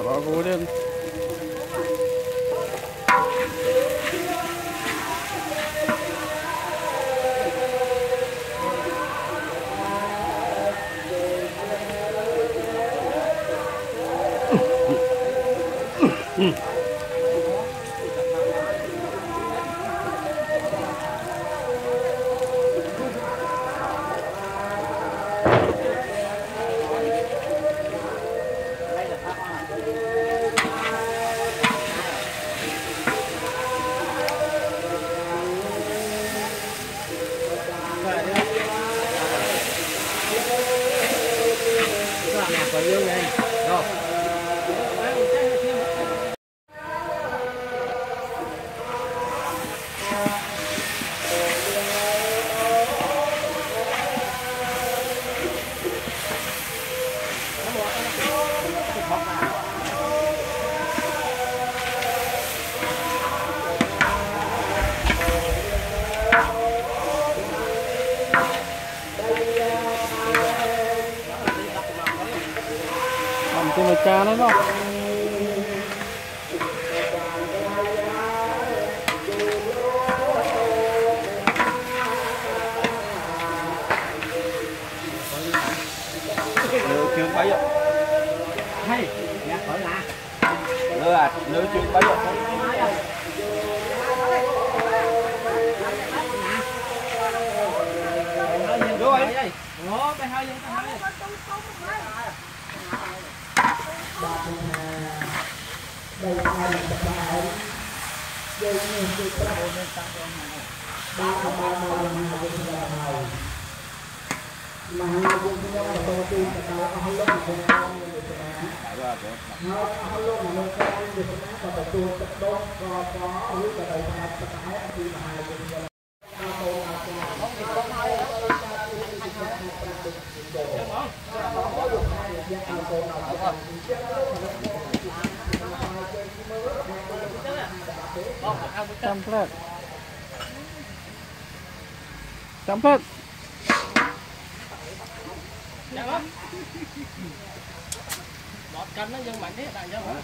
kemudian Còn cha nó đó Lừa chương bấy giờ. hay dạ khỏi là Lừa à, lừa chương bấy giờ. rồi ủa cái hơi cái đây là tập bài đây là người tập ba ba ba ba lần hai tập bài mà hai lần chúng ta là đầu tiên tập bài không lúc mà không con như vậy nó không lúc mà không con như vậy mà tập tu tập tốt có có biết tập bài tập bài khi mà hai lần chúng ta Tamplat. Tamplat. Dạ không? Bọt canh nó dân mạnh thế, đại dân hả?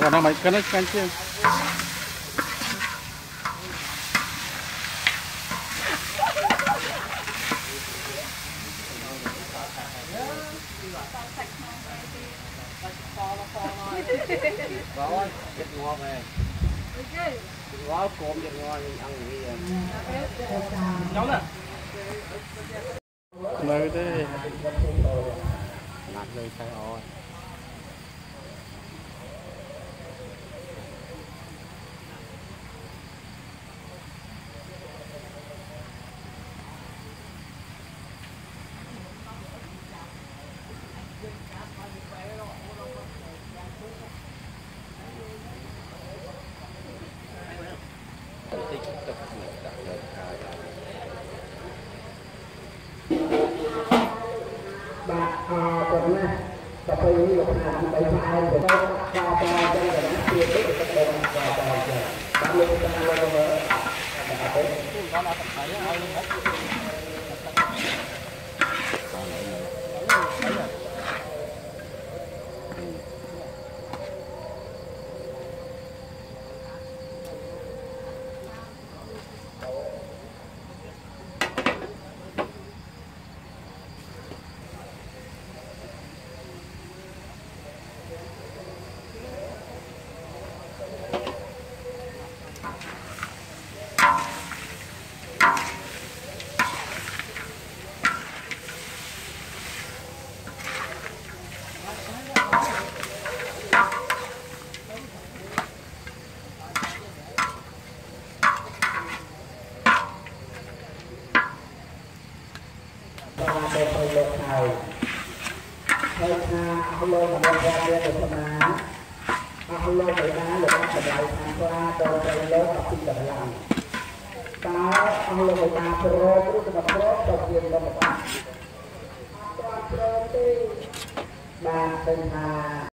Rồi đang mạnh canh nó canh chưa? Rồi, rất ngon này. Quá cơm rất ngon ăn gì vậy? giống nè nơi thế Nạt lên khai ôi. មានទៅទឹកដុំបាទបាទចាបានលោកតាមលោកមើលអត់ទេខ្ញុំបានអត់ទៅហើយនឹងអត់ បានទៅព្រៃលោកហើយហើយថាអស់លោករបស់ព្រះរាជាសម្មាអស់លោកបិតារបស់សម្ដេចខាងក្លាដល់ព្រៃលោកអពីកម្លាំងតើអស់លោកបិតាប្រោបឬក៏ប្រោបទៅជារបស់បាទព្រមទេបាទឃើញថា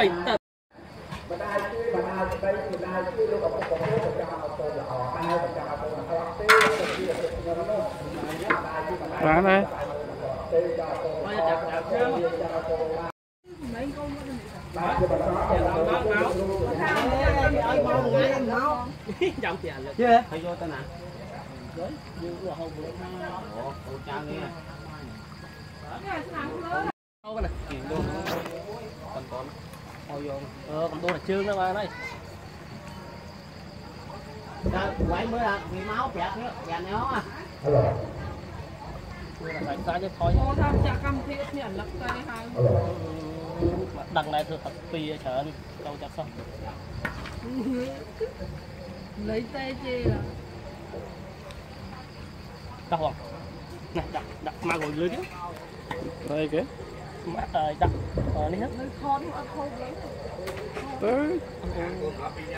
cây tập បណ្ដាជួយបណ្ដាស្ដីបណ្ដាជួយលោកឪពុកប្រចាំអត់ទៅល្អដែរប្រចាំអត់ទៅអត់ទេទៅជាខ្ញុំនោះបណ្ដាជួយបណ្ដា Bán đây. ទៅដល់ទៅ bây giờ chặt chặt chưa បាទជាបន្តទៅដល់ máu máu dòng tiền rồi chưa thấy vô tên nào nhưng mà không được ủa cô cha nghe đâu cái này chuyện luôn con con thôi vô ờ còn tôi là trương đó ba đây Ra, quậy mới là bị máu chẹt nữa chẹt nó à tôi là đánh hồi vô. Ờ còn tôi là chương đó ba đấy quậy bữa là bị máu chặt nữa gà nó đằng này thực thật pì chở anh đâu chặt xong. Lấy tay chi là đặt hoàng nè đặt đặt ma gọi lưới kìa đây kìa. ដាក់នេះហ្នឹងខនអត់ហូបទេទៅ